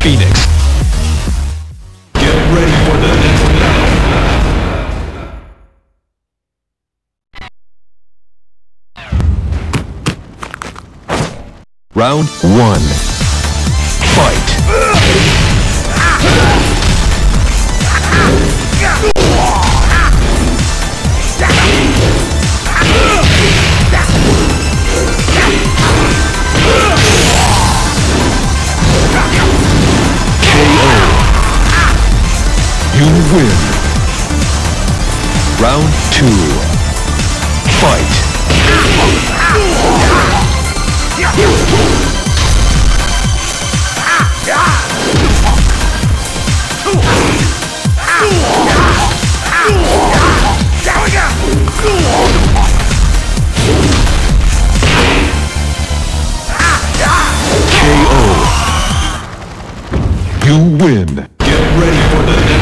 Phoenix. Get ready for the next battle. Round 1. You win. Round two. Fight. KO. You win. Get ready for the next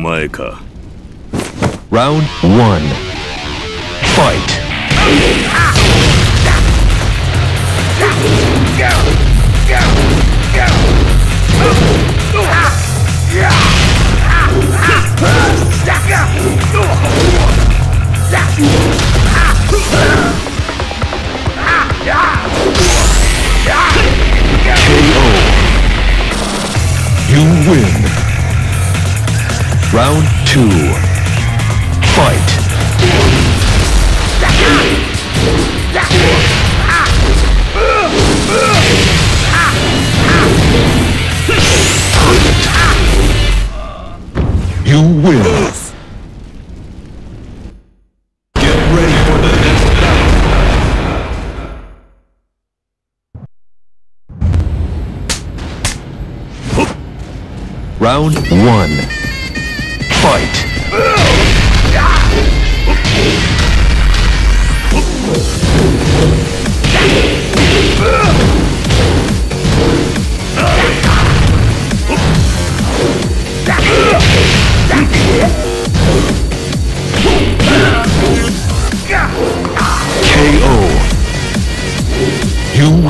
前か Round one. Fight. KO. You win. Round two. Fight. You win. Get ready for the next battle. Round one.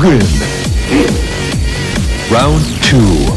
Win. Round two.